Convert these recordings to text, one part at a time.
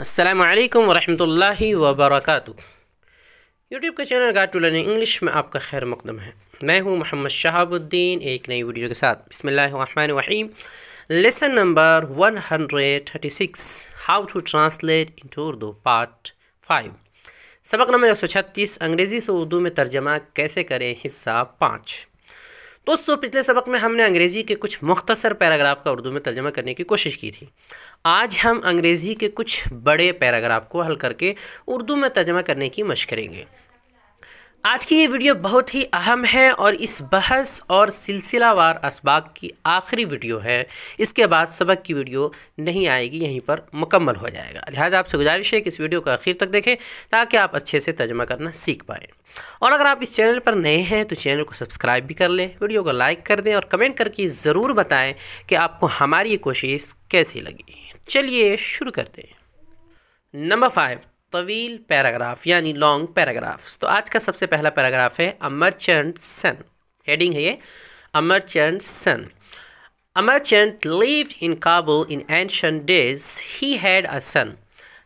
असलकम वरहमल वबरक यूट्यूब के channel guide to learning English में आपका खैर मकदम है। मैं हूँ मोहम्मद शहाबुद्दीन, एक नई वीडियो के साथ। बिस्मिल्लाहिर्रहमानिर्रहीम। Lesson number 136 how to translate into Urdu part five सबक नंबर एक सौ छत्तीस, अंग्रेज़ी से उर्दू में तर्जमा कैसे करें हिस्सा पाँच। दोस्तों, पिछले सबक में हमने अंग्रेज़ी के कुछ मुख्तसर पैराग्राफ का उर्दू में तर्जमा करने की कोशिश की थी। आज हम अंग्रेज़ी के कुछ बड़े पैराग्राफ को हल करके उर्दू में तर्जमा करने की मश करेंगे। आज की ये वीडियो बहुत ही अहम है और इस बहस और सिलसिलावार इसबाक की आखिरी वीडियो है। इसके बाद सबक की वीडियो नहीं आएगी, यहीं पर मुकम्मल हो जाएगा। लिहाजा आपसे गुजारिश है कि इस वीडियो को आखिर तक देखें, ताकि आप अच्छे से तर्जमा करना सीख पाएँ। और अगर आप इस चैनल पर नए हैं तो चैनल को सब्सक्राइब भी कर लें, वीडियो को लाइक कर दें और कमेंट करके ज़रूर बताएँ कि आपको हमारी ये कोशिश कैसी लगी। चलिए शुरू करते हैं। नंबर फाइव तवील पैराग्राफ, यानी लॉन्ग पैराग्राफ्स। तो आज का सबसे पहला पैराग्राफ है अमरचंद सन। हेडिंग है ये Amarchand son. Amarchand live in Kabul in ancient days he had a son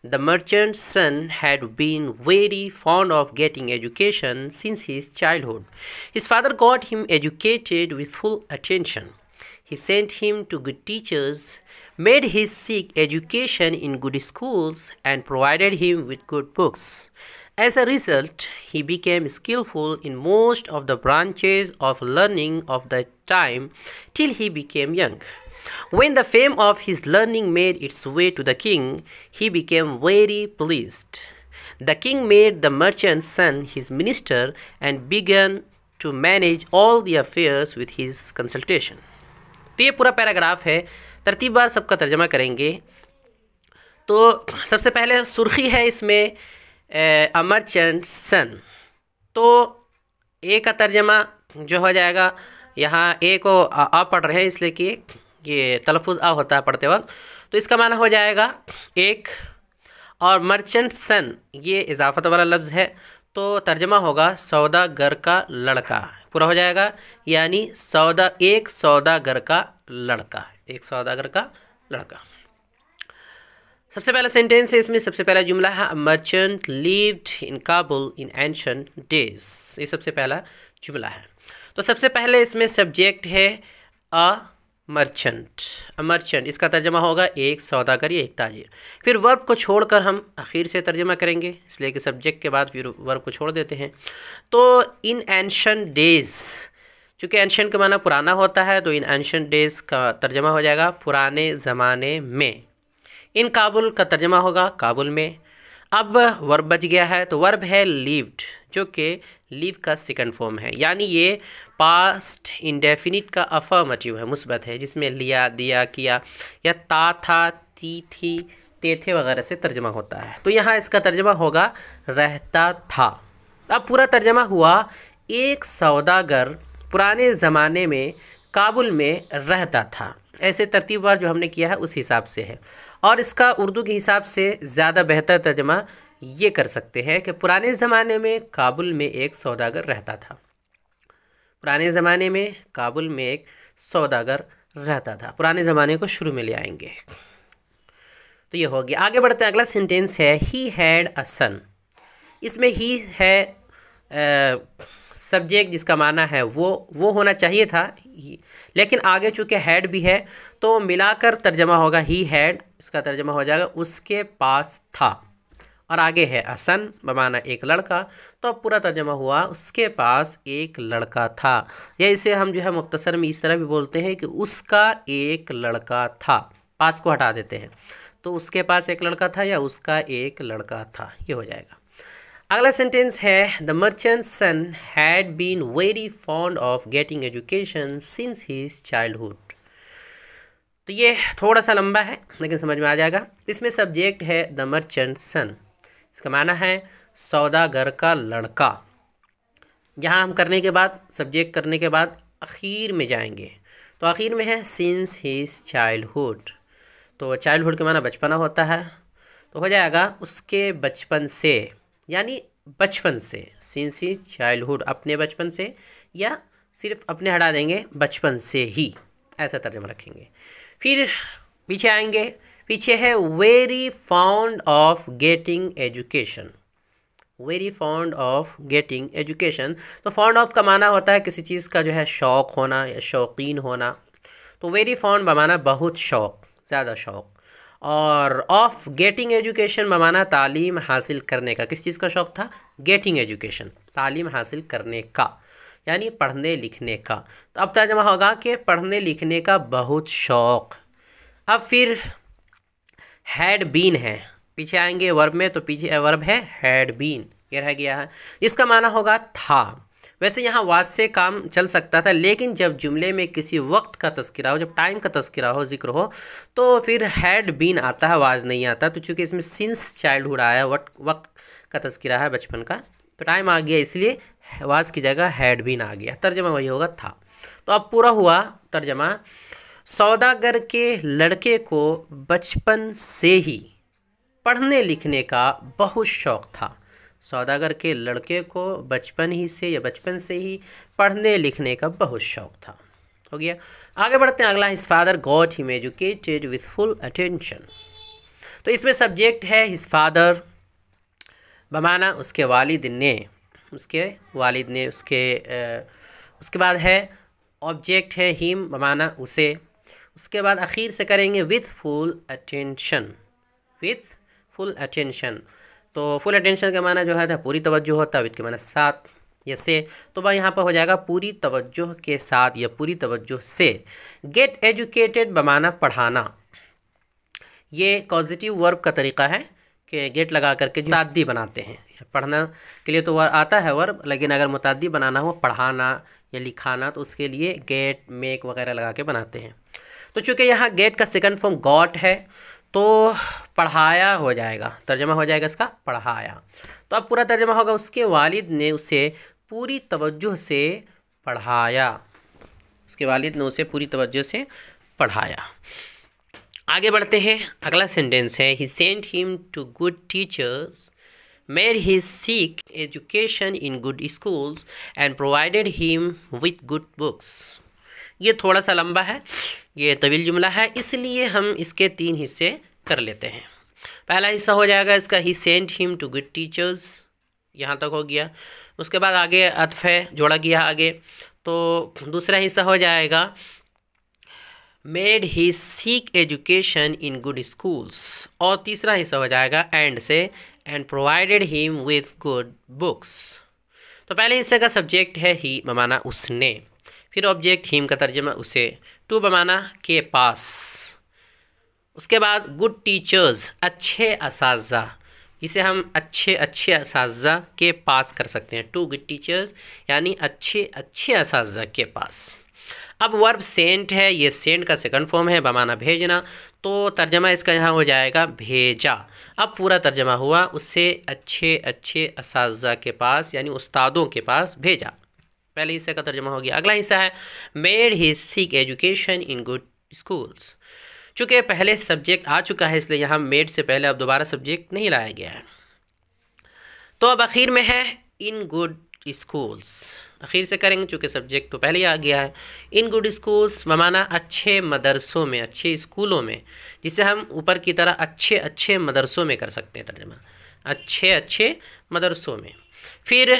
the merchant son had been very fond of getting education since his childhood his father got him educated with full attention he sent him to good teachers made him seek education in good schools, and provided him with good books. As a result, he became skillful in most of the branches of learning of the time till he became young. When the fame of his learning made its way to the king, he became very pleased. The king made the merchant's son his minister and began to manage all the affairs with his consultation. तो ये पूरा paragraph है तरतीब बार सबका तर्जमा करेंगे। तो सबसे पहले सुर्खी है इसमें अमरचंद सन। तो ए का तर्जमा जो हो जाएगा, यहाँ ए को आ पढ़ रहे हैं इसलिए कि ये तलफ़ आ होता है पढ़ते वक्त। तो इसका माना हो जाएगा, एक, और मर्चेंट सन, ये इजाफत वाला लफ्ज़ है। तो तर्जमा होगा सौदागर का लड़का। पूरा हो जाएगा, यानी सौदा एक सौदागर का लड़का, एक सौदागर का लड़का। सबसे पहला सेंटेंस है, इसमें सबसे पहला जुमला है merchant lived in Kabul in ancient days ये सबसे पहला जुमला है। तो सबसे पहले इसमें सब्जेक्ट है अ मर्चेंट मर्चेंट इसका तर्जमा होगा एक सौदागर या एक ताजिर। फिर वर्ब को छोड़कर हम आखिर से तर्जमा करेंगे, इसलिए कि सब्जेक्ट के बाद फिर वर्ब को छोड़ देते हैं। तो इन एंशन डेज़ चूँकि एंशन का माना पुराना होता है तो इन एंशन डेज़ का तर्जमा हो जाएगा पुराने ज़माने में। इन काबुल का तर्जमा होगा काबुल में। अब वर्ब बच गया है तो वर्ब है लीव्ड जो कि लीव का सेकंड फॉर्म है। यानी ये पास्ट इंडेफिनिट का अफर्मेटिव है, मुस्बत है, जिसमें लिया, दिया, किया, या ता, था, ती, थी, ते, थे वगैरह से तर्जमा होता है। तो यहाँ इसका तर्जमा होगा रहता, था। अब पूरा तर्जमा हुआ एक सौदागर पुराने ज़माने में काबुल में रहता था। ऐसे तरतीबवार जो हमने किया है, उस हिसाब से है। और इसका उर्दू के हिसाब से ज़्यादा बेहतर तर्जमा ये कर सकते हैं कि पुराने ज़माने में काबुल में एक सौदागर रहता था। पुराने ज़माने में काबुल में एक सौदागर रहता था। पुराने ज़माने को शुरू में ले आएँगे। तो ये हो गया। आगे बढ़ते हैं। अगला सेंटेंस है ही हैड अ सन इसमें ही है सब्जेक्ट जिसका माना है वो वो होना चाहिए था। लेकिन आगे चूँकि हैड भी है तो मिलाकर तर्जमा होगा ही हैड इसका तर्जमा हो जाएगा, उसके पास था। और आगे है असन, बमाना एक लड़का। तो अब पूरा तर्जमा हुआ, उसके पास एक लड़का था। या इसे हम जो है मुख्तसर में इस तरह भी बोलते हैं कि उसका एक लड़का था। पास को हटा देते हैं। तो उसके पास एक लड़का था या उसका एक लड़का था, ये हो जाएगा। अगला सेंटेंस है the merchant son had been very fond of getting education since his childhood तो ये थोड़ा सा लंबा है, लेकिन समझ में आ जाएगा। इसमें सब्जेक्ट है द मर्चेंट सन इसका माना है सौदागर का लड़का। यहाँ हम करने के बाद सब्जेक्ट करने के बाद आखिर में जाएँगे। तो आखिर में है सिंस हीज चाइल्डहुड तो चाइल्डहुड के माना बचपना होता है। तो हो जाएगा उसके बचपन से, यानी बचपन से। सिंस हीज चाइल्डहुड अपने बचपन से, या सिर्फ़ अपने हटा देंगे बचपन से ही। ऐसा तर्जमा रखेंगे। फिर पीछे आएँगे। पीछे है very fond of getting education very fond of getting education तो फाउंड ऑफ़ का माना होता है किसी चीज़ का जो है शौक़ होना या शौकीन होना. तो वेरी फाउंड बमाना बहुत शौक़, ज़्यादा शौक़. और ऑफ़ गेटिंग एजुकेशन बमाना तालीम हासिल करने का. किस चीज़ का शौक़ था? गेटिंग एजुकेशन तालीम हासिल करने का, यानी पढ़ने लिखने का. तो अब तर्जमा होगा कि पढ़ने लिखने का बहुत शौक़. अब फिर हैड बीन है। पीछे आएँगे वर्ब में तो पीछे वर्ब है हैड बीन ये रह गया है। इसका माना होगा था। वैसे यहाँ वाज से काम चल सकता था, लेकिन जब जुमले में किसी वक्त का तस्करा हो, जब टाइम का तस्करा हो, ज़िक्र हो तो फिर हैड बीन आता है वाज नहीं आता। तो चूँकि इसमें सिंस चाइल्डहुड आया, वक्त वक्त का तस्करा है बचपन का तो टाइम आ गया, इसलिए वाज की जगह हैड बीन आ गया। तर्जमा वही होगा, था। तो अब पूरा हुआ तर्जमा। सौदागर के लड़के को बचपन से ही पढ़ने लिखने का बहुत शौक़ था। सौदागर के लड़के को बचपन ही से या बचपन से ही पढ़ने लिखने का बहुत शौक़ था। हो गया। आगे बढ़ते हैं। अगला his father got him educated with full attention तो इसमें सब्जेक्ट है हिज फादर बमाना उसके वालिद ने, उसके वालिद ने उसके उसके बाद है ऑब्जेक्ट है हिम बमाना उसे उसके बाद आखिर से करेंगे with full attention with full attention तो फुल अटेंशन का माना जो है था पूरी तवज्जो होता है विथ के माना साथ या से. तो वह यहाँ पर हो जाएगा पूरी तवज्जो के साथ या पूरी तवज्जो से. गेट एजुकेटेड बमाना पढ़ाना. ये पॉजिटिव वर्ब का तरीका है कि गेट लगा करके मुतादी बनाते हैं. पढ़ना के लिए तो वह आता है वर्ब लेकिन अगर मुतादी बनाना हो, पढ़ाना या लिखाना तो उसके लिए गेट मेक वगैरह लगा के बनाते हैं. तो चूँकि यहाँ गेट का सेकंड फॉर्म गॉट है तो पढ़ाया हो जाएगा। तर्जमा हो जाएगा इसका, पढ़ाया। तो अब पूरा तर्जमा होगा उसके वालिद ने उसे पूरी तवज्जो से पढ़ाया। उसके वालिद ने उसे पूरी तवज्जो से पढ़ाया। आगे बढ़ते हैं, अगला सेंटेंस है he sent him to good teachers made he seek education in good schools and provided him with good books ये थोड़ा सा लंबा है, ये तवील जुमला है, इसलिए हम इसके तीन हिस्से कर लेते हैं। पहला हिस्सा हो जाएगा इसका he sent him to good teachers यहाँ तक हो गया। उसके बाद आगे अतफ जोड़ा गया आगे। तो दूसरा हिस्सा हो जाएगा made he seek education in good schools और तीसरा हिस्सा हो जाएगा एंड से and provided him with good books तो पहले हिस्से का सब्जेक्ट है ही ममाना, उसने। फिर ऑब्जेक्ट हिम का तर्जमा उसे टू बमाना के पास। उसके बाद गुड टीचर्स अच्छे इस जिसे हम अच्छे अच्छे इस के पास कर सकते हैं। टू गुड टीचर्स यानी अच्छे अच्छे इस के पास। अब वर्ब सेंट है, ये सेंट का सेकंड फॉर्म है बमाना भेजना। तो तर्जमा इसका यहाँ हो जाएगा, भेजा। अब पूरा तर्जमा हुआ उससे अच्छे अच्छे इस के पास, यानी उस्तादों के पास भेजा। पहले हिस्से का तर्जमा हो गया। अगला हिस्सा है made he seek education in good schools चूँकि पहले सब्जेक्ट आ चुका है, इसलिए यहाँ मेड से पहले अब दोबारा सब्जेक्ट नहीं लाया गया है। तो अब आखिर में है इन गुड स्कूल्स आखिर से करेंगे, चूँकि सब्जेक्ट तो पहले ही आ गया है। इन गुड स्कूल्स ममाना अच्छे मदरसों में, अच्छे स्कूलों में, जिसे हम ऊपर की तरह अच्छे अच्छे मदरसों में कर सकते हैं तर्जमा। अच्छे अच्छे मदरसों में। फिर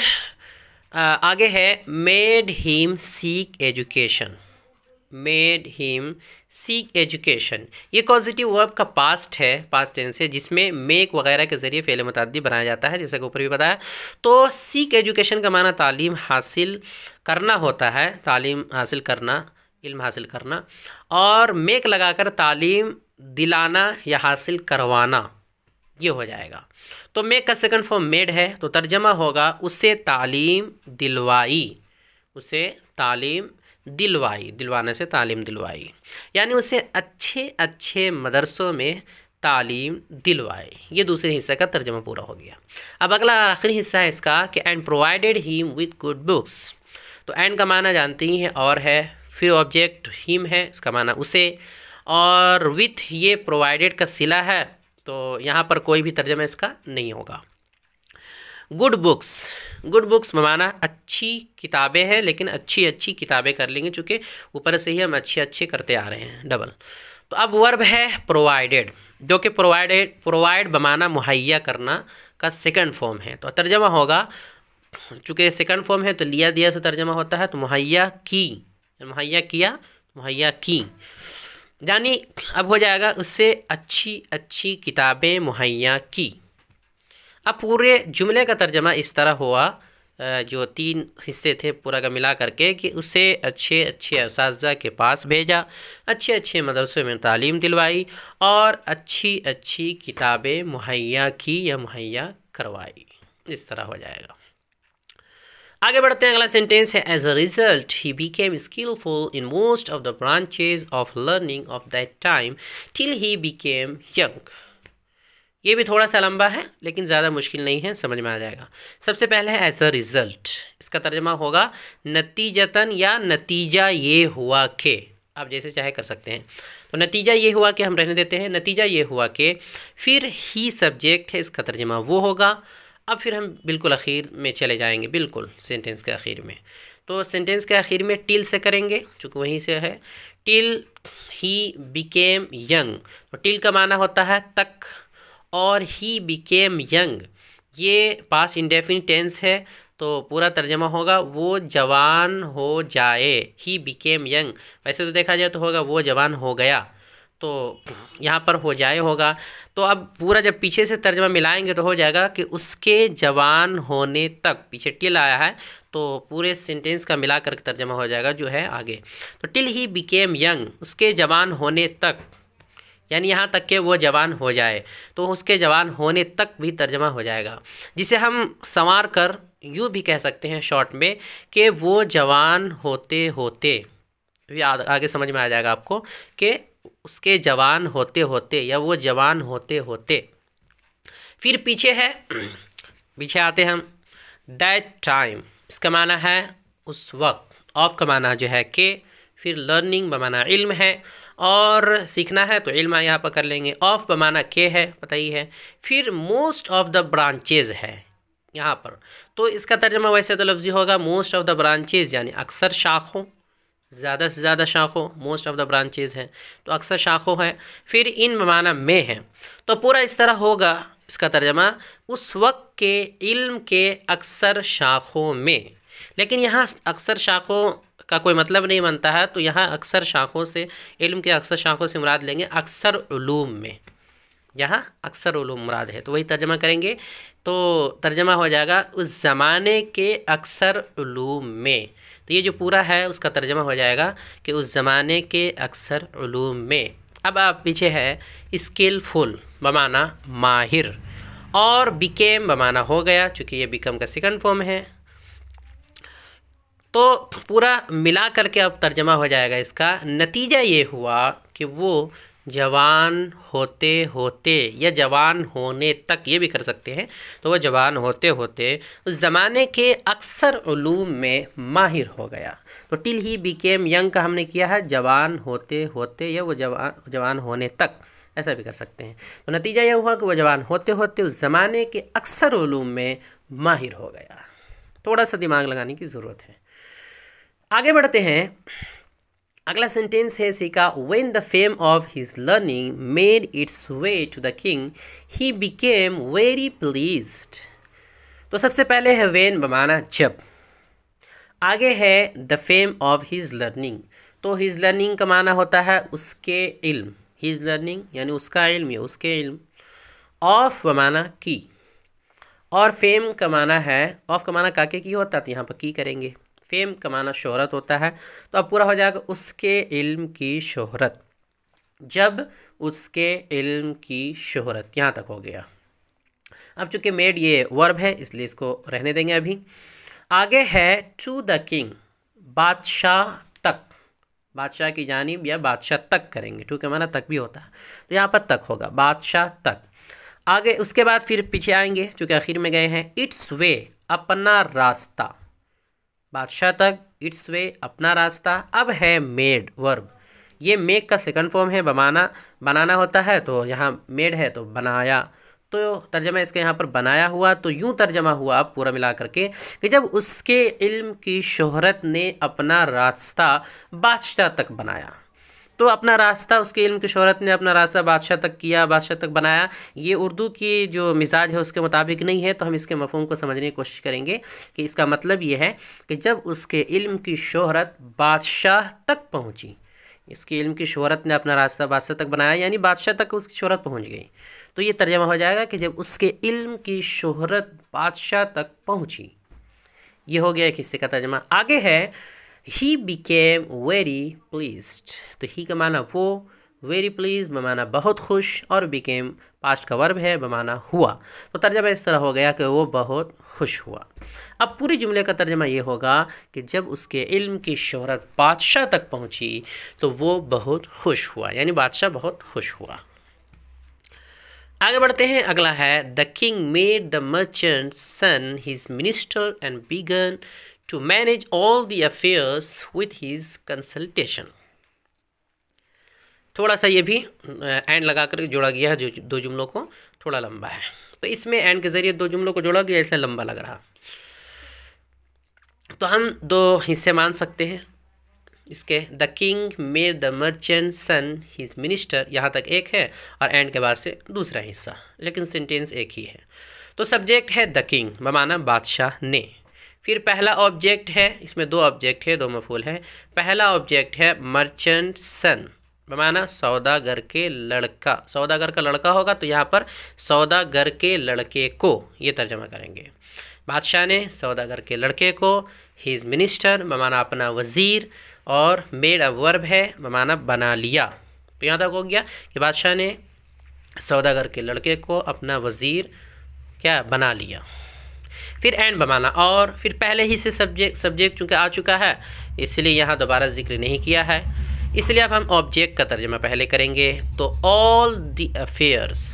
आगे है made him seek education made him seek education ये पॉजिटिव वर्ब का पास्ट है पास्ट टेंस है, जिसमें मेक वगैरह के ज़रिए फेल मुतदी बनाया जाता है, जैसे कि ऊपर भी बताया तो सीक एजुकेशन का माना तालीम हासिल करना होता है, तालीम हासिल करना, इल्म हासिल करना, और मेक लगाकर तालीम दिलाना या हासिल करवाना। ये हो जाएगा। तो मेक का सेकंड फॉर्म मेड है तो तर्जमा होगा उससे तालीम दिलवाई, उसे तालीम दिलवाई, दिलवाने से तालीम दिलवाई। यानी उसे अच्छे अच्छे मदरसों में तालीम दिलवाई ये दूसरे हिस्से का तर्जमा पूरा हो गया। अब अगला आखिरी हिस्सा है इसका कि and provided him with good books तो एंड का माना जानते ही है और है फिर ऑब्जेक्ट हीम है, इसका माना उसे। और विथ ये प्रोवाइडेड का सिला है। तो यहाँ पर कोई भी तर्जमा इसका नहीं होगा। गुड बुक्स गुड बुक्स माना अच्छी किताबें हैं, लेकिन अच्छी अच्छी किताबें कर लेंगे, चूँकि ऊपर से ही हम अच्छे अच्छे करते आ रहे हैं। डबल तो अब वर्ब है प्रोवाइडेड जो कि प्रोवाइडेड प्रोवाइड बमाना मुहैया करना का सेकंड फॉर्म है। तो तर्जमा होगा, चूँकि सेकंड फॉर्म है तो लिया दिया से तर्जमा होता है तो मुहैया की, मुहैया किया, मुहैया की। यानी अब हो जाएगा उससे अच्छी अच्छी किताबें मुहैया की। अब पूरे जुमले का तर्जमा इस तरह हुआ जो तीन हिस्से थे पूरा का मिला करके कि उसे अच्छे अच्छे इस के पास भेजा, अच्छे अच्छे मदरसों में तालीम दिलवाई और अच्छी अच्छी किताबें मुहैया की या मुहैया करवाई। इस तरह हो जाएगा। आगे बढ़ते हैं, अगला सेंटेंस है as a result he became skillful in most of the branches of learning of that time till he became young ये भी थोड़ा सा लंबा है, लेकिन ज़्यादा मुश्किल नहीं है, समझ में आ जाएगा। सबसे पहले है एज अ रिज़ल्ट इसका तर्जमा होगा, नतीजतन या नतीजा ये हुआ के। आप जैसे चाहे कर सकते हैं। तो नतीजा ये हुआ कि हम रहने देते हैं, नतीजा ये हुआ कि, फिर ही सब्जेक्ट है, इसका तर्जमा वो होगा अब फिर हम बिल्कुल आखिर में चले जाएँगे, बिल्कुल सेंटेंस के आखिर में। तो सेंटेंस के आखिर में टिल से करेंगे, चूँकि वहीं से है। टिल ही बिकेम यंग तो टिल का माना होता है तक, और ही बिकेम यंग ये पास इंडेफिनिट टेंस है तो पूरा तर्जमा होगा, वो जवान हो जाए। ही बिकेम यंग वैसे तो देखा जाए तो होगा, वो जवान हो गया। तो यहाँ पर हो जाए होगा। तो अब पूरा जब पीछे से तर्जमा मिलाएँगे तो हो जाएगा कि उसके जवान होने तक पीछे टिल आया है तो पूरे सेंटेंस का मिला कर तर्जमा हो जाएगा जो है आगे। तो टिल ही बिकेम यंग उसके जवान होने तक, यानी यहाँ तक कि वो जवान हो जाए तो उसके जवान होने तक भी तर्जमा हो जाएगा। जिसे हम संवार कर यूँ भी कह सकते हैं शॉर्ट में कि वो जवान होते होते भी आगे समझ में आ जाएगा आपको कि उसके जवान होते होते या वो जवान होते होते। फिर पीछे है, पीछे आते हम। दैट टाइम इसका माना है उस वक्त। ऑफ़ का माना जो है के फिर लर्निंग बमाना इल्म है। और सीखना है तो इल्म यहाँ पर कर लेंगे। ऑफ़ बमाना के है पता ही। है फिर मोस्ट ऑफ़ द ब्रांचेज है यहाँ पर। तो इसका तर्जमा वैसे तो लफ्ज़ी होगा मोस्ट ऑफ़ द ब्रांचेज यानी अक्सर शाखों। ज़्यादा से ज़्यादा शाखों मोस्ट ऑफ़ द ब्रांचेज हैं। तो अक्सर शाखों है, फिर इन माना में है। तो पूरा इस तरह होगा इसका तर्जमा, उस वक्त के इल्म के अक्सर शाखों में। लेकिन यहाँ अक्सर शाखों का कोई मतलब नहीं बनता है तो यहाँ अक्सर शाखों से, इल्म के अक्सर शाखों से मुराद लेंगे अक्सर उलूम में। यहाँ अक्सर उलूम मुराद है तो वही तर्जमा करेंगे तो तर्जमा हो जाएगा, उस ज़माने के अक्सर उलूम में। तो ये जो पूरा है, उसका तर्जमा हो जाएगा कि उस ज़माने के अक्सर उलूम में। अब आप पीछे है स्किलफुल बमाना माहिर। और बिकेम बमाना हो गया, चूँकि ये बिकम का सेकंड फॉर्म है। तो पूरा मिला करके अब तर्जमा हो जाएगा इसका। नतीजा ये हुआ कि वो जवान होते होते या जवान होने तक ये भी कर सकते हैं। तो वह जवान होते होते उस ज़माने के अक्सर ूम में माहिर हो गया। तो टिल ही बीकेम यंग का हमने किया है, जवान होते होते या वो जवान जवान होने तक। ऐसा भी कर सकते हैं। तो नतीजा यह हुआ कि वह जवान होते होते उस ज़माने के अक्सर ूम में माहिर हो गया। थोड़ा सा दिमाग लगाने की ज़रूरत है। आगे बढ़ते हैं। अगला सेंटेंस है सीखा when the fame of his learning made its way to the king he became very pleased तो सबसे पहले है वेन बमाना जब। आगे है the fame of his learning तो हिज लर्निंग का माना होता है उसके इल्म। हिज लर्निंग यानी उसका इल्म, या उसके इल्म। ऑफ़ बमाना की। और फेम का माना है ऑफ़ का माना काके की होता तो यहाँ पर की करेंगे। फेम का माना शोहरत होता है तो अब पूरा हो जाएगा उसके इल्म की शोहरत। जब उसके इल्म की शोहरत, यहाँ तक हो गया। अब चूँकि मेड ये वर्ब है, इसलिए इसको रहने देंगे अभी। आगे है टू द किंग बादशाह तक। बादशाह की जानब या बादशाह तक करेंगे टू के माना तक भी होता है। तो यहाँ पर तक होगा, बादशाह तक। आगे, उसके बाद फिर पीछे आएँगे, चूँकि आखिर में गए हैं इट्स वे अपना रास्ता। बादशाह तक, इट्स वे, अपना रास्ता, अब है मेड, वर्ब। ये मेक का सेकंड फॉर्म है बमाना बनाना होता है तो यहाँ मेड है तो बनाया। तो तर्जमा इसके यहाँ पर बनाया हुआ तो यूँ तर्जमा हुआ आप पूरा मिला करके कि जब उसके इल्म की शोहरत ने अपना रास्ता बादशाह तक बनाया। तो अपना रास्ता, उसके इल्म की शहरत ने अपना रास्ता बादशाह तक किया, बादशाह तक बनाया। ये उर्दू की जो मिजाज है, उसके मुताबिक नहीं है तो हम इसके मफहम को समझने की कोशिश करेंगे कि इसका मतलब ये है कि जब उसके इल्म की शहरत बादशाह तक पहुँची, इसके इल्म की शहरत ने अपना रास्ता बादशाह तक बनाया, यानी बादशाह तक उसकी शहरत पहुँच गई तो ये तर्जमा हो जाएगा कि जब उसके इल्म की शहरत बादशाह तक पहुँची। ये हो गया एक हिस्से का तर्जमा। आगे है ही बिकेम वेरी प्लीज़ तो ही का माना वो वेरी प्लीज़ बमाना बहुत खुश और बिकेम पास्ट का वर्ब है, बमाना हुआ। तो तर्जमा इस तरह हो गया कि वो बहुत खुश हुआ। अब पूरे जुमले का तर्जमा ये होगा कि जब उसके इल्म की शहरत बादशाह तक पहुँची तो वो बहुत खुश हुआ। यानी बादशाह बहुत खुश हुआ। आगे बढ़ते हैं। अगला है the king made the merchant son his minister and began to manage all the affairs with his consultation थोड़ा सा ये भी एंड लगा कर जोड़ा गया है जो, दो जुमलों को, थोड़ा लंबा है। तो इसमें एंड के ज़रिए दो जुमलों को जोड़ा गया, इसलिए लंबा लग रहा। तो हम दो हिस्से मान सकते हैं। इसके the king made the merchant son his minister यहाँ तक एक है, और एंड के बाद से दूसरा हिस्सा। लेकिन सेंटेंस एक ही है। तो सब्जेक्ट है द किंग बमाना बादशाह ने। फिर पहला ऑब्जेक्ट है, इसमें दो ऑब्जेक्ट है, दो मफूल है। पहला ऑब्जेक्ट है मर्चेंट सन बमाना सौदागर के लड़का। सौदागर का लड़का होगा तो यहाँ पर सौदागर के लड़के को ये तर्जमा करेंगे। बादशाह ने सौदागर के लड़के को हिज मिनिस्टर बमाना अपना वज़ीर, और मेड अ वर्ब है, बमाना बना लिया। तो यहाँ तक हो गया कि बादशाह ने सौदागर के लड़के को अपना वज़ीर क्या, बना लिया। फिर एंड बमाना और फिर पहले ही से सब्जेक्ट सब्जेक्ट चूँकि आ चुका है, इसलिए यहाँ दोबारा ज़िक्र नहीं किया है। इसलिए अब हम ऑब्जेक्ट का तर्जमा पहले करेंगे। तो ऑल द अफेयर्स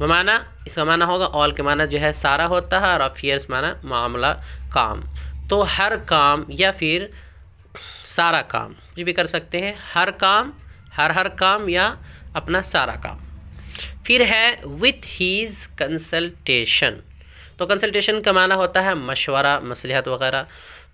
माना, इसका माना होगा ऑल के माना जो है सारा होता है, और अफेयर्स माना मामला, काम। तो हर काम या फिर सारा काम कुछ भी कर सकते हैं। हर काम, हर हर काम या अपना सारा काम। फिर है विथ हीज़ कंसल्टेशन तो कंसल्टेशन का माना होता है मशवरा, मसलहत वगैरह।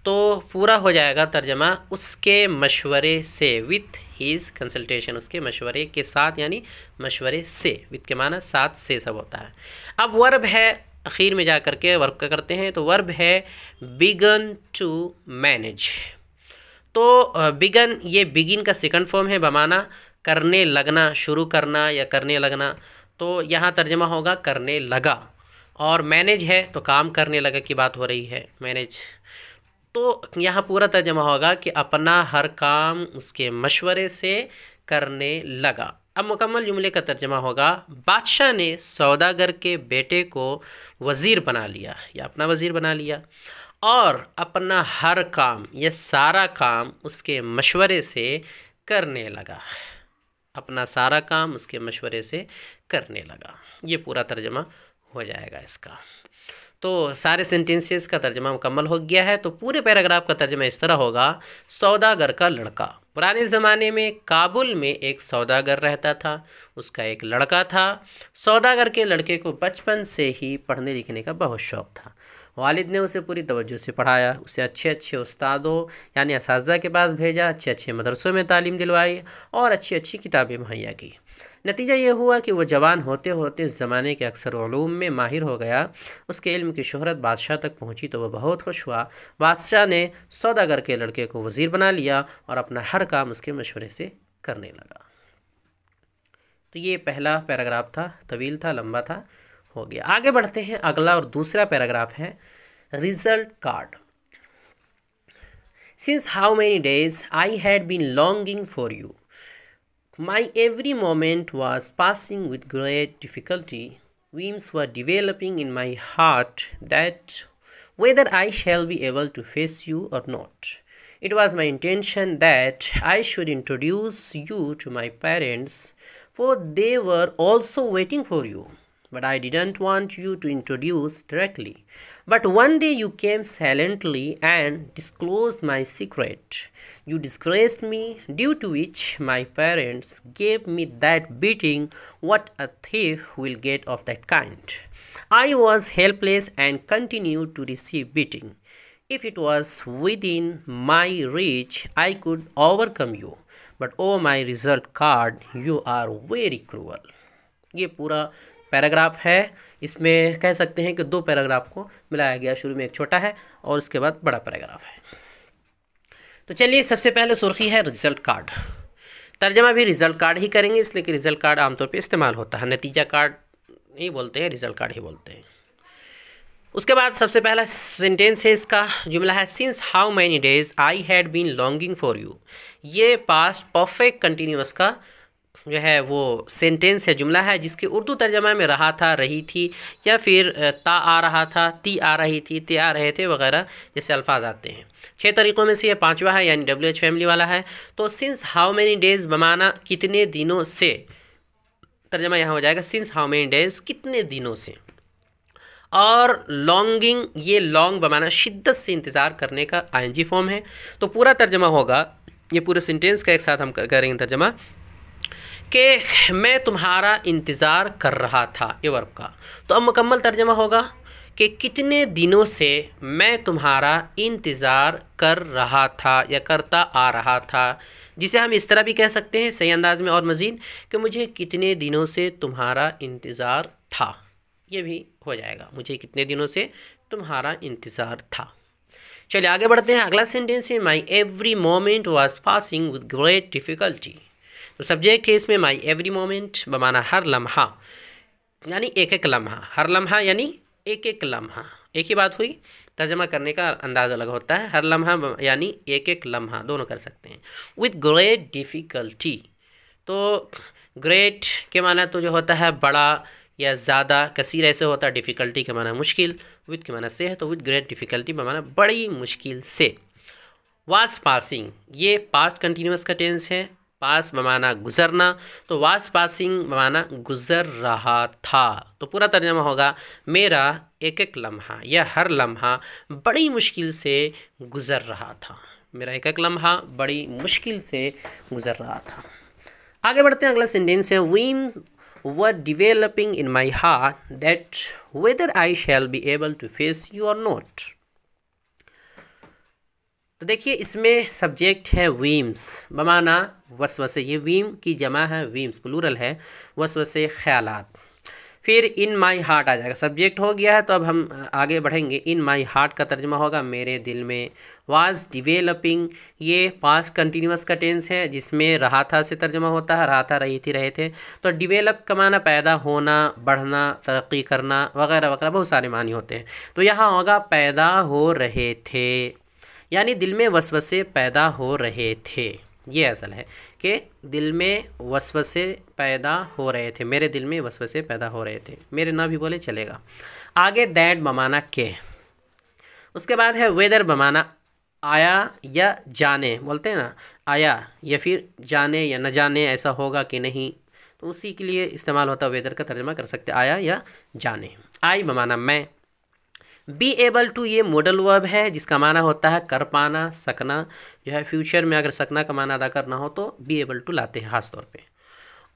तो पूरा हो जाएगा तर्जमा उसके मशवरे से विथ हीज़ कंसल्टेशन उसके मशवरे के साथ, यानी मशवरे से विथ के माना साथ से सब होता है। अब वर्ब है, अखीर में जा कर के वर्ब का करते हैं तो वर्ब है बिगन टू मैनेज तो बिगन ये बिगिन का सेकंड फॉर्म है, बमाना, करने लगना, शुरू करना या करने लगना। तो यहाँ तर्जमा होगा करने लगा। और मैनेज है तो काम करने लगा की बात हो रही है मैनेज तो यहाँ पूरा तर्जमा होगा कि अपना हर काम उसके मशवरे से करने लगा। अब मुकम्मल जुमले का तर्जमा होगा, बादशाह ने सौदागर के बेटे को वज़ीर बना लिया, या अपना वज़ीर बना लिया, और अपना हर काम, या सारा काम उसके मशवरे से करने लगा। अपना सारा काम उसके मशवरे से करने लगा। ये पूरा तर्जमा हो जाएगा इसका। तो सारे सेंटेंसेस का तर्जमा मुकम्मल हो गया है तो पूरे पैराग्राफ का तर्जमा इस तरह होगा, सौदागर का लड़का। पुराने ज़माने में काबुल में एक सौदागर रहता था, उसका एक लड़का था। सौदागर के लड़के को बचपन से ही पढ़ने लिखने का बहुत शौक़ था। वालिद ने उसे पूरी तवज्जो से पढ़ाया, उसे अच्छे अच्छे उस्तादों, यानी इस के पास भेजा अच्छे अच्छे मदरसों में तालीम दिलवाई और अच्छी अच्छी किताबें मुहैया की। नतीजा ये हुआ कि वह जवान होते होते ज़माने के अक्सर में माहिर हो गया। उसके इल्म की शहरत बादशाह तक पहुँची तो वह बहुत खुश हुआ। बादशाह ने सौदागर के लड़के को वज़ीर बना लिया और अपना हर काम उसके मशवरे से करने लगा। तो ये पहला पैराग्राफ था, तवील था, लंबा था, हो गया। आगे बढ़ते हैं, अगला और दूसरा पैराग्राफ है, result card. Since how many days I had been longing for you My every moment was passing with great difficulty. Whims were developing in my heart that whether I shall be able to face you or not. It was my intention that I should introduce you to my parents, for they were also waiting for you but I didn't want you to introduce directly. But one day you came silently and disclosed my secret. You disgraced me, due to which my parents gave me that beating what a thief will get of that kind. I was helpless and continued to receive beating. If it was within my reach, I could overcome you. But oh my result card you are very cruel ये पूरा paragraph है। इसमें कह सकते हैं कि दो paragraph को मिलाया गया। शुरू में एक छोटा है और उसके बाद बड़ा पैराग्राफ है। तो चलिए, सबसे पहले सुर्खी है रिज़ल्ट कार्ड। तर्जमा भी रिज़ल्ट कार्ड ही करेंगे, इसलिए कि रिज़ल्ट कार्ड आमतौर पर इस्तेमाल होता है। नतीजा कार्ड नहीं बोलते हैं, रिज़ल्ट कार्ड ही बोलते हैं। उसके बाद सबसे पहला सेंटेंस है इसका, जुमला है since how many days I had been longing for you ये पास्ट परफेक्ट कंटिन्यूस का जो है वो सेंटेंस है जुमला है जिसके उर्दू तर्जमा में रहा था, रही थी या फिर ता आ रहा था, ती आ रही थी, ते आ रहे थे वगैरह जैसे अल्फाज आते हैं। छः तरीक़ों में से ये पाँचवा है, यानी डब्ल्यू एच फैमिली वाला है। तो सिंस हाउ मैनी डेज़ बमाना कितने दिनों से? तर्जमा यहाँ हो जाएगा सिंस हाउ मैनी डेज़ कितने दिनों से? और लॉन्गिंग ये लॉन्ग बमाना शिद्दत से इंतज़ार करने का आई फॉर्म है। तो पूरा तर्जमा होगा, ये पूरे सेंटेंस का एक साथ हम करेंगे तर्जमा। कि मैं तुम्हारा इंतज़ार कर रहा था, ये वर्ब का। तो अब मुकम्मल तर्जमा होगा कि कितने दिनों से मैं तुम्हारा इंतज़ार कर रहा था या करता आ रहा था, जिसे हम इस तरह भी कह सकते हैं, सही अंदाज में और मज़ीद, कि मुझे कितने दिनों से तुम्हारा इंतज़ार था। ये भी हो जाएगा, मुझे कितने दिनों से तुम्हारा इंतज़ार था। चलिए आगे बढ़ते हैं, अगला सेंटेंस है my every moment was passing with great difficulty तो सब्जेक्ट है इसमें माई एवरी मोमेंट बमाना हर लम्हा, यानी एक एक लम्हा, हर लम्हा यानी एक एक लम्हा। एक ही बात हुई, तर्जमा करने का अंदाज़ अलग होता है, हर लम्हा यानी एक एक लम्हा, दोनों कर सकते हैं। विथ ग्रेट डिफ़िकल्टी तो ग्रेट के माना तो जो होता है बड़ा या ज़्यादा, कसीर ऐसे होता है डिफ़िकल्टी के माना मुश्किल विथ के माना से है तो विथ ग्रेट डिफ़िकल्टी बमाना बड़ी मुश्किल से। वास पासिंग ये पास्ट कंटिन्यूस का टेंस है पास बमाना गुज़रना तो वास पासिंग बमाना गुज़र रहा था। तो पूरा तर्जमा होगा, मेरा एक एक लम्हा या हर लम्हा बड़ी मुश्किल से गुज़र रहा था। मेरा एक एक लम्हा बड़ी मुश्किल से गुज़र रहा था। आगे बढ़ते हैं, अगला सेंटेंस है whims were developing in my heart that whether I shall be able to face you or not तो देखिए, इसमें सब्जेक्ट है वीम्स बमाना वसवसे, ये वीम की जमा है वीम्स प्लूरल है, वसवसे ख्यालात। फिर इन माई हार्ट आ जाएगा। सब्जेक्ट हो गया है तो अब हम आगे बढ़ेंगे। इन माई हार्ट का तर्जमा होगा, मेरे दिल में वाज डिवेलपिंग ये पास कंटिन्यूस का टेंस है, जिसमें रहा था से तर्जमा होता है रहा था रही थी। रहे थे तो डिवेलप का माना पैदा होना, बढ़ना, तरक्की करना, वगैरह वगैरह, बहुत सारे मानी होते हैं। तो यहाँ होगा, पैदा हो रहे थे। यानी दिल में वसवसे पैदा हो रहे थे। ये असल है कि दिल में वसवसे पैदा हो रहे थे। मेरे दिल में वसवसे पैदा हो रहे थे। मेरे ना भी बोले, चलेगा। आगे दैट बमाना के। उसके बाद है वेदर बमाना, आया या जाने। बोलते हैं ना, आया या फिर जाने या न जाने, ऐसा होगा कि नहीं। तो उसी के लिए इस्तेमाल होता वेदर का तर्जमा कर सकते आया या जाने। आई बमाना, मैं। बी एबल टू ये मॉडल वर्ब है, जिसका माना होता है कर पाना, सकना। जो है फ्यूचर में अगर सकना का माना अदा करना हो तो बी एबल टू लाते हैं, ख़ास तौर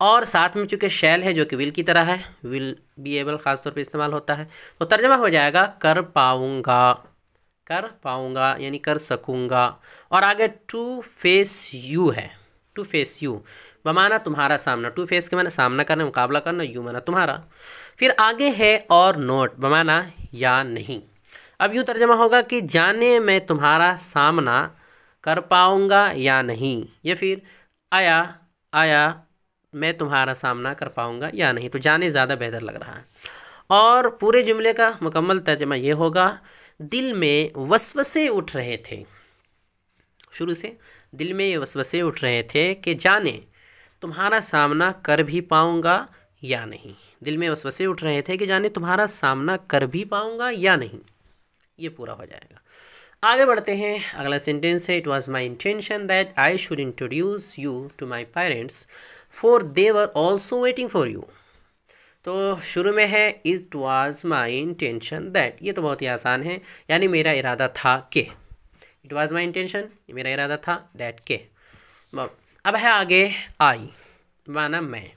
और साथ में चूँकि शैल है, जो कि विल की तरह है विल बी एबल ख़ास तौर इस्तेमाल होता है तो तर्जमा हो जाएगा, कर पाऊँगा। कर पाऊँगा, यानी कर सकूँगा। और आगे टू फेस यू है टू फेस यू बमाना तुम्हारा, सामना टू फेस के माना, सामना करना, मुकाबला करना, यू माना तुम्हारा। फिर आगे है और नोट बमाना या नहीं। अब यूँ तर्जमा होगा कि जाने मैं तुम्हारा सामना कर पाऊँगा या नहीं। या फिर आया आया, मैं तुम्हारा सामना कर पाऊँगा या नहीं। तो जाने ज़्यादा बेहतर लग रहा है। और पूरे जुमले का मुकम्मल तर्जमा ये होगा, दिल में वसवसे उठ रहे थे। शुरू से दिल में ये वसवसे उठ रहे थे कि जाने तुम्हारा सामना कर भी पाऊँगा या नहीं? दिल में वसवसे उठ रहे थे कि जाने तुम्हारा सामना कर भी पाऊँगा या नहीं? ये पूरा हो जाएगा। आगे बढ़ते हैं। अगला सेंटेंस है it was my intention that I should introduce you to my parents for they were also waiting for you तो शुरू में है it was my intention that ये तो बहुत ही आसान है। यानी मेरा इरादा था के। इट वॉज़ माई इंटेंशन मेरा इरादा था डैट के। अब है आगे आई माना मैं।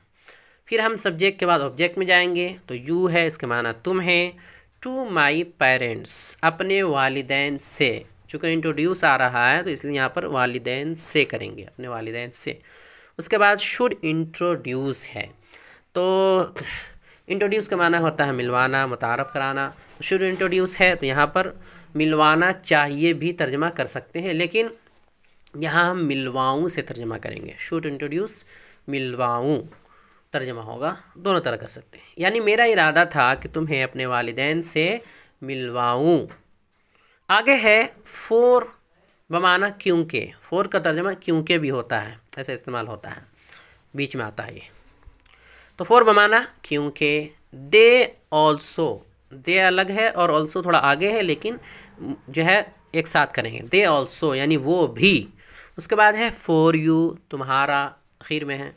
फिर हम सब्जेक्ट के बाद ऑब्जेक्ट में जाएँगे तो यू है, इसके माना तुम है। टू माई पेरेंट्स अपने वालदेन से। चूँकि इंट्रोड्यूस आ रहा है तो इसलिए यहाँ पर वालदेन से करेंगे, अपने वालदेन से। उसके बाद शुड इंट्रोड्यूस है। तो इंट्रोड्यूस का माना होता है मिलवाना, मुतारफ़ कराना। शुड इंट्रोड्यूस है तो यहाँ पर मिलवाना चाहिए भी तर्जमा कर सकते हैं, लेकिन यहाँ हम मिलवाऊँ से तर्जमा करेंगे। शूट इंट्रोड्यूस मिलवाऊँ, तर्जमा होगा। दोनों तरह कर सकते हैं। यानी मेरा इरादा था कि तुम्हें अपने वालदेन से मिलवाऊँ। आगे है फोर, बमाना क्योंकि फोर का तर्जमा क्योंकि भी होता है, ऐसा इस्तेमाल होता है। बीच में आता है ये। तो फोर बमाना क्योंकि दे ऑल्सो दे अलग है और ऑल्सो थोड़ा आगे है, लेकिन जो है एक साथ करेंगे। दे ऑल्सो यानी वो भी उसके बाद है फॉर यू तुम्हारा, आखिर में है।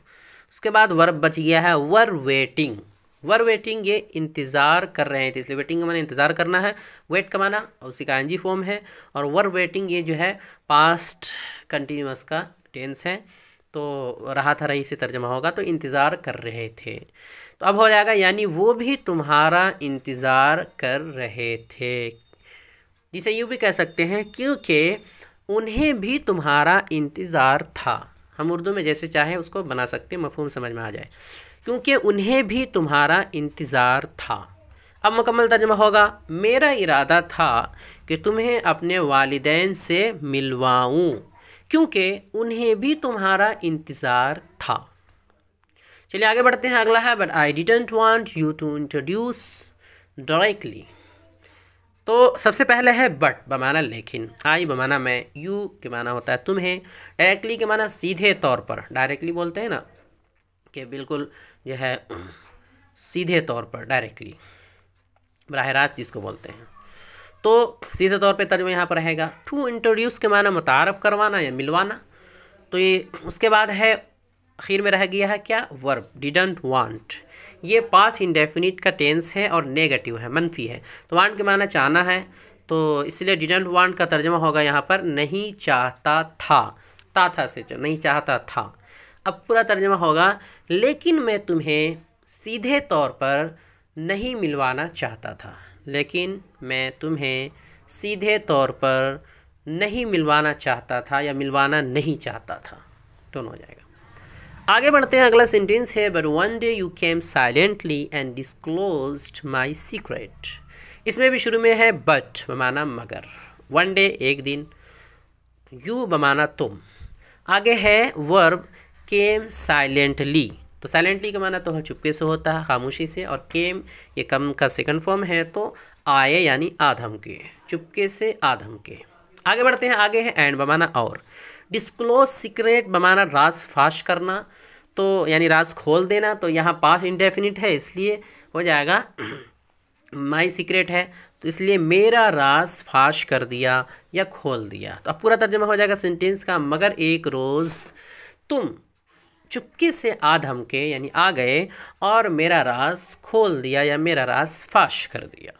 उसके बाद वर्ब बच गया है, वर वेटिंग वर वेटिंग ये इंतज़ार कर रहे हैं तो इसलिए वेटिंग का माना इंतज़ार करना है। वेट का माना उसी का एनजी फॉर्म है। और वर वेटिंग ये जो है पास्ट कंटिन्यूस का टेंस है। तो रहा था रही से तर्जमा होगा तो इंतज़ार कर रहे थे। तो अब हो जाएगा, यानी वो भी तुम्हारा इंतज़ार कर रहे थे। जिसे यूँ भी कह सकते हैं, क्योंकि उन्हें भी तुम्हारा इंतज़ार था। हम उर्दू में जैसे चाहें उसको बना सकते हैं, मफहूम समझ में आ जाए। क्योंकि उन्हें भी तुम्हारा इंतज़ार था। अब मुकम्मल तर्जमा होगा, मेरा इरादा था कि तुम्हें अपने वालदेन से मिलवाऊँ, क्योंकि उन्हें भी तुम्हारा इंतज़ार था। चलिए आगे बढ़ते हैं, अगला है but I didn't want you to introduce directly तो सबसे पहले है बट बमाना लेकिन आई बमाना मैं यू के माना होता है तुम्हें। डायरेक्टली के माना सीधे तौर पर। डायरेक्टली बोलते हैं ना, कि बिल्कुल जो है सीधे तौर पर डायरेक्टली बरह रास्त जिसको बोलते हैं। तो सीधे तौर पे तर्जमा यहाँ पर रहेगा। टू इंट्रोड्यूस के माना मुतारफ़ करवाना या मिलवाना। तो ये, उसके बाद है आखिर में रह गया है क्या? वर्ब डिडेंट वांट ये पास इंडेफिनिट का टेंस है और नेगेटिव है मनफी है। तो वांट के माना चाहना है तो इसलिए डिडेंट वांट का तर्जमा होगा यहाँ पर, नहीं चाहता था। ता था से नहीं चाहता था। अब पूरा तर्जमा होगा, लेकिन मैं तुम्हें सीधे तौर पर नहीं मिलवाना चाहता था, लेकिन मैं तुम्हें सीधे तौर पर नहीं मिलवाना चाहता था या मिलवाना नहीं चाहता था। दोनों हो जाएगा। आगे बढ़ते हैं, अगला सेंटेंस है but one day you came silently and disclose my secret इसमें भी शुरू में है बट बमाना मगर। वन डे एक दिन यू बमाना तुम। आगे है वर्ब केम साइलेंटली तो साइलेंटली का माना तो है, चुपके से होता है, खामोशी से, और केम ये कम का सेकंड फॉर्म है तो आए यानी आधम के, चुपके से आधम के। आगे बढ़ते हैं, आगे है एंड बमाना और। डिस्क्लोज सीक्रेट बमाना राज फाश करना। तो यानी राज खोल देना तो यहाँ पास इंडेफिनिट है, इसलिए हो जाएगा माई सीक्रेट है। तो इसलिए मेरा राज फाश कर दिया या खोल दिया। तो अब पूरा तर्जमा हो जाएगा सेंटेंस का, मगर एक रोज़ तुम चुपके से आ धमके, यानी आ गए और मेरा राज खोल दिया या मेरा राज फाश कर दिया।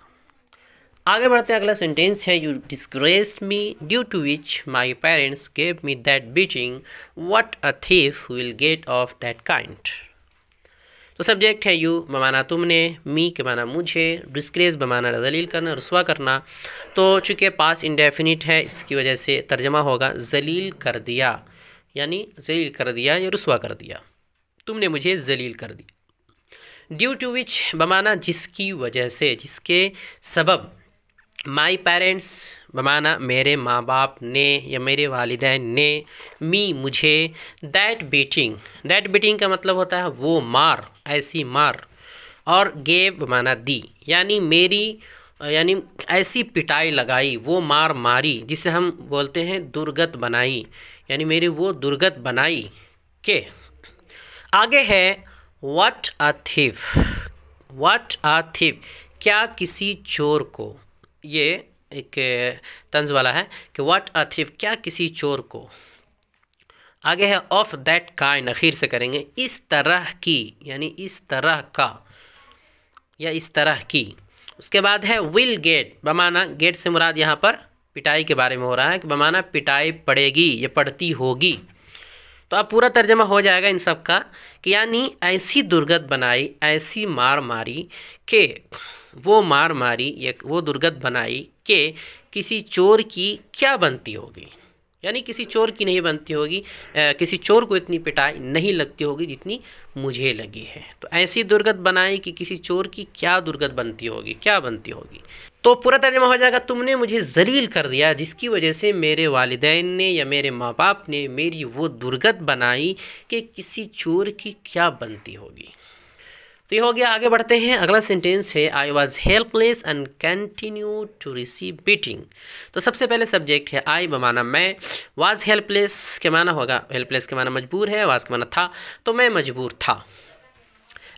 आगे बढ़ते हैं, अगला सेंटेंस है you disgraced me due to which my parents gave me that beating what a thief will get of that kind तो सब्जेक्ट है यू बमाना तुमने मी के माना मुझे डिस्क्रेज बमाना जलील करना, रसवा करना. तो चूँकि पास इंडेफिनिट है, इसकी वजह से तर्जमा होगा, जलील कर दिया. यानी जलील कर दिया या रसुआ कर दिया। तुमने मुझे जलील कर दिया। ड्यू टू विच बमाना जिसकी वजह से, जिसके सबब माई पेरेंट्स बमाना, मेरे माँ बाप ने या मेरे वालदेन ने, मी, मुझे दैट बीटिंग दैट बीटिंग का मतलब होता है वो मार, ऐसी मार, और गेव बमाना, दी, यानी मेरी, यानी ऐसी पिटाई लगाई, वो मार मारी, जिसे हम बोलते हैं दुर्गत बनाई, यानी मेरी वो दुर्गत बनाई, के। आगे है what a thief what a thief क्या किसी चोर को ये एक तंज वाला है कि वट अ थिफ क्या किसी चोर को? आगे है ऑफ़ दैट काइंड अखीर से करेंगे, इस तरह की, यानी इस तरह का, या इस तरह की। उसके बाद है विल गेट बमाना गेट से मुराद यहाँ पर पिटाई के बारे में हो रहा है कि बमाना पिटाई पड़ेगी, या पड़ती होगी। तो अब पूरा तर्जमा हो जाएगा इन सब का कि यानी ऐसी दुर्गत बनाई, ऐसी मार मारी कि वो मार मारी या वो दुर्गत बनाई कि किसी चोर की क्या बनती होगी? यानी किसी चोर की नहीं बनती होगी किसी चोर को इतनी पिटाई नहीं लगती होगी जितनी मुझे लगी है। तो ऐसी दुर्गत बनाई कि किसी चोर की क्या दुर्गत बनती होगी, क्या बनती होगी? तो पूरा तर्जमा हो जाएगा, तुमने मुझे जलील कर दिया, जिसकी वजह से मेरे वालदेन ने या मेरे माँ बाप ने मेरी वो दुर्गत बनाई कि किसी चोर की क्या बनती होगी? तो ये हो गया, आगे बढ़ते हैं। अगला सेंटेंस है I was helpless and continue to receive beating तो सबसे पहले सब्जेक्ट है आई बमाना मैं। वाज हेल्पलेस के माना होगा हेल्पलेस के माना मजबूर है वाज के माना था तो मैं मजबूर था।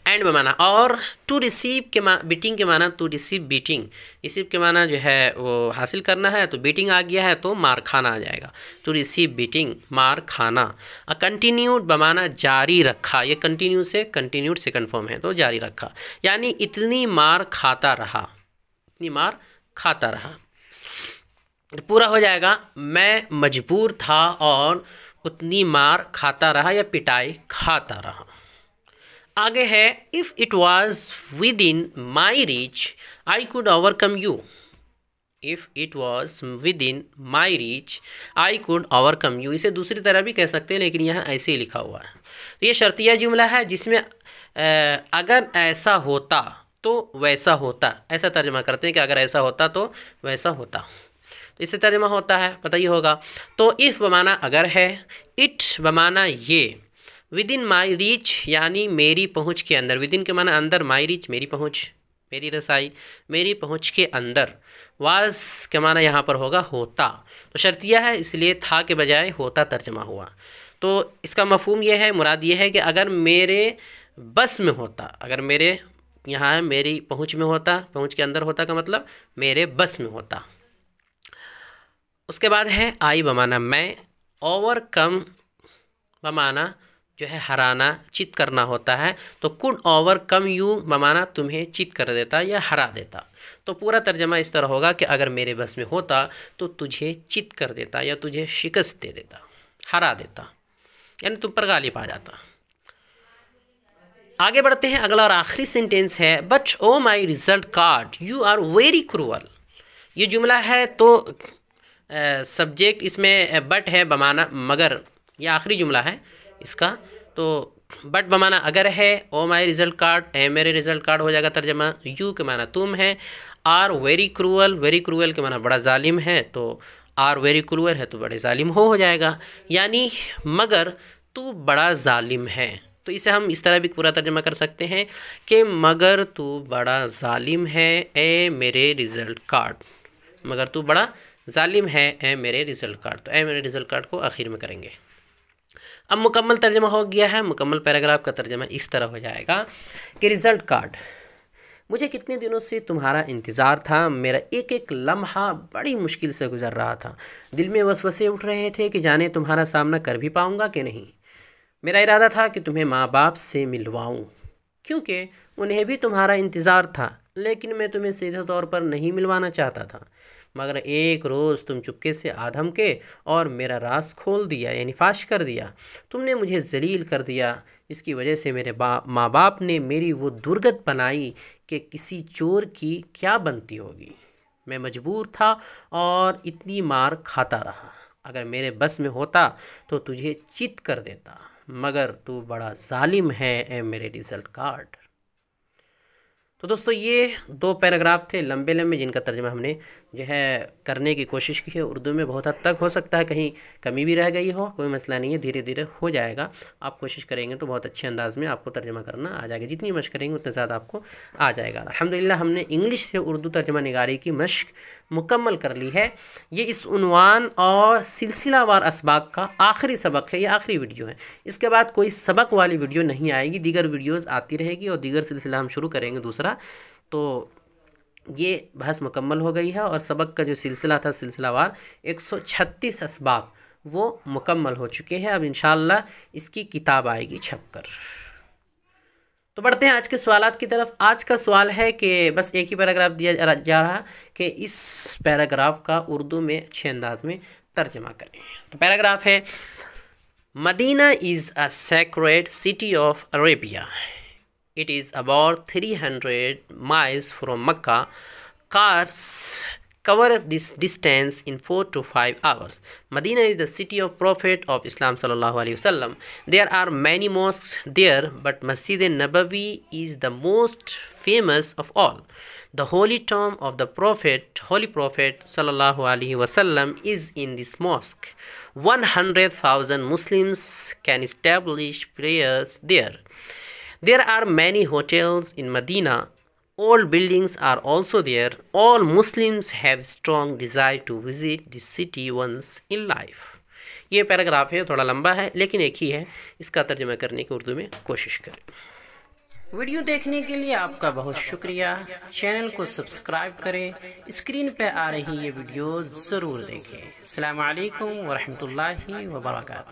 एंड में माना, और टू रिसीव के मा बीटिंग के माना टू रिसीव बीटिंग रिसीव के माना जो है, वो हासिल करना है तो बीटिंग आ गया है तो मार खाना आ जाएगा. टू रिसीव बीटिंग मार खाना. अ कंटिन्यूड बमाना जारी रखा. ये कंटिन्यू से कंटिन्यूड सेकंड फॉर्म है तो जारी रखा. यानी इतनी मार खाता रहा. इतनी मार खाता रहा. तो पूरा हो जाएगा, मैं मजबूर था और उतनी मार खाता रहा या पिटाई खाता रहा. आगे है if it was within my reach I could overcome you if it was within my reach I could overcome you इसे दूसरी तरह भी कह सकते हैं, लेकिन यहाँ ऐसे ही लिखा हुआ है। तो ये शर्तिया जुमला है, जिसमें अगर ऐसा होता तो वैसा होता। ऐसा तर्जमा करते हैं कि अगर ऐसा होता तो वैसा होता। तो इससे तर्जमा होता है, पता ही होगा। तो इफ़ बमाना अगर है इट बमाना ये। विद इन माई रीच यानी मेरी पहुँच के अंदर विद इन के माना अंदर माई रीच मेरी पहुँच, मेरी रसाई, मेरी पहुँच के अंदर वाज के माना यहाँ पर होगा होता। तो शर्तिया है, इसलिए था के बजाय होता तर्जमा हुआ। तो इसका मफहम यह है, मुराद ये है कि अगर मेरे बस में होता, अगर मेरे यहाँ मेरी पहुँच में होता, पहुँच के अंदर होता का मतलब मेरे बस में होता। उसके बाद है आई बमाना, मैं ओवर कम बमाना जो है हराना, चित करना होता है तो कुड ओवर कम यू बमाना तुम्हें चित कर देता या हरा देता। तो पूरा तर्जमा इस तरह होगा कि अगर मेरे बस में होता तो तुझे चित कर देता या तुझे शिकस्त दे देता, हरा देता, यानी तुम पर गालिब आ जाता। आगे बढ़ते हैं, अगला और आखिरी सेंटेंस है but oh my result card you are very cruel ये जुमला है तो सब्जेक्ट इसमें बट है, बमाना, मगर, ये आखिरी जुमला है। इसका। तो बट बमाना अगर है ओ माई रिज़ल्ट कार्ड ए मेरे रिज़ल्ट कार्ड हो जाएगा तर्जमा यू के माना तुम है। Are very cruel very cruel के माना बड़ा ालिम है तो आर वेरी क्रूअल है तो बड़े ालिम हो हो जाएगा। यानी, मगर तू बड़ा ालिम है। तो इसे हम इस तरह भी पूरा तर्जमा कर सकते हैं कि मगर तू बड़ा ालिम है, ए मेरे रिज़ल्ट कार्ड मगर तू बड़ा ालिम है, ए मेरे रिज़ल्ट कार्ड तो ए मेरे रिज़ल्ट कार्ड को आखिर में करेंगे। अब मुकम्मल तर्जमा हो गया है, मुकम्मल पैराग्राफ का तर्जमा इस तरह हो जाएगा कि रिज़ल्ट कार्ड। मुझे कितने दिनों से तुम्हारा इंतज़ार था? मेरा एक एक लम्हा बड़ी मुश्किल से गुजर रहा था। दिल में वसवसे उठ रहे थे कि जाने तुम्हारा सामना कर भी पाऊँगा कि नहीं। मेरा इरादा था कि तुम्हें माँ बाप से मिलवाऊँ, क्योंकि उन्हें भी तुम्हारा इंतज़ार था, लेकिन मैं तुम्हें सीधे तौर पर नहीं मिलवाना चाहता था। मगर एक रोज़ तुम चुपके से आधम के और मेरा रास खोल दिया, यानी फाश कर दिया। तुमने मुझे जलील कर दिया। इसकी वजह से मेरे बा माँ बाप ने मेरी वो दुर्गत बनाई कि किसी चोर की क्या बनती होगी। मैं मजबूर था और इतनी मार खाता रहा। अगर मेरे बस में होता तो तुझे चित कर देता। मगर तू बड़ा ालिम है, ए मेरे रिज़ल्ट कार्ड। तो दोस्तों, ये दो पैराग्राफ थे लंबे लंबे जिनका तर्जमा हमने जो है करने की कोशिश की है। उर्दू में बहुत हद तक हो सकता है कहीं कमी भी रह गई हो, कोई मसला नहीं है धीरे धीरे हो जाएगा। आप कोशिश करेंगे तो बहुत अच्छे अंदाज में आपको तर्जमा करना आ जाएगा जितनी मश्क करेंगे, उतना ज़्यादा आपको आ जाएगा। अलहमदिल्ला हमने इंग्लिश से उर्दू तर्जमा निगारी की मश्क मुकम्मल कर ली है। ये इस उनवान और सिलसिलावार इसबाक का आखिरी सबक है, ये आखिरी वीडियो है। इसके बाद कोई सबक वाली वीडियो नहीं आएगी, दीगर वीडियोज़ आती रहेगी और दीगर सिलसिला हम शुरू करेंगे दूसरा तो ये बहस मुकम्मल हो गई है और सबक का जो सिलसिला था, सिलसिलावार छत्तीस इसबाक वो मुकम्मल हो चुके हैं। अब इन इसकी किताब आएगी छप कर तो बढ़ते हैं आज के सवाल की तरफ़। आज का सवाल है कि बस एक ही पैराग्राफ दिया जा रहा कि इस पैराग्राफ का उर्दू में अच्छे अंदाज में तर्जमा करें। तो पैराग्राफ है, Medina is a sacred city of Arabia. It is about 300 miles from Mecca. Cars cover this distance in 4 to 5 hours. Medina is the city of Prophet of Islam sallallahu alaihi wasallam. There are many mosques there, but Masjid Nabawi is the most famous of all. The holy tomb of the Prophet, Holy Prophet sallallahu alaihi wasallam is in this mosque. 100,000 Muslims can establish prayers there. There are many hotels in Medina. All buildings are also there. All Muslims have strong desire to visit this city once in life. ये paragraph है, थोड़ा लंबा है, लेकिन एक ही है। इसका तर्जमा करने की उर्दू में कोशिश करें। वीडियो देखने के लिए आपका बहुत शुक्रिया। चैनल को सब्सक्राइब करें। स्क्रीन पर आ रही ये वीडियो ज़रूर देखें। अल्लाम वरहमल वर्का